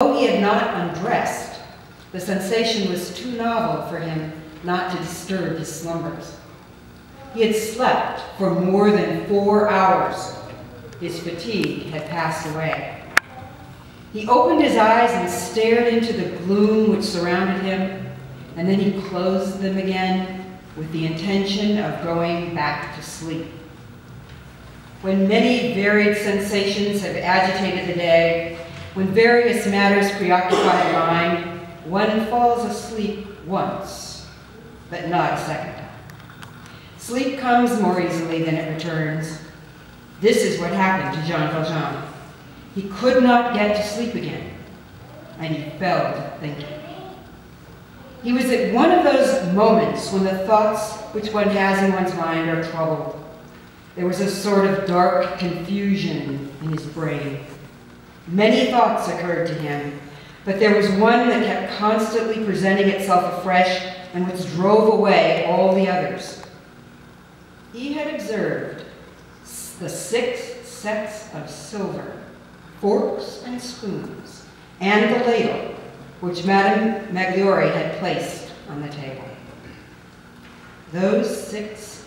Though he had not undressed, the sensation was too novel for him not to disturb his slumbers. He had slept for more than four hours. His fatigue had passed away. He opened his eyes and stared into the gloom which surrounded him, and then he closed them again with the intention of going back to sleep. When many varied sensations have agitated the day, when various matters preoccupy the mind, one falls asleep once, but not a second time. Sleep comes more easily than it returns. This is what happened to Jean Valjean. He could not get to sleep again, and he fell to thinking. He was at one of those moments when the thoughts which one has in one's mind are troubled. There was a sort of dark confusion in his brain. Many thoughts occurred to him, but there was one that kept constantly presenting itself afresh and which drove away all the others. He had observed the six sets of silver, forks and spoons, and the ladle which Madame Magloire had placed on the table. Those six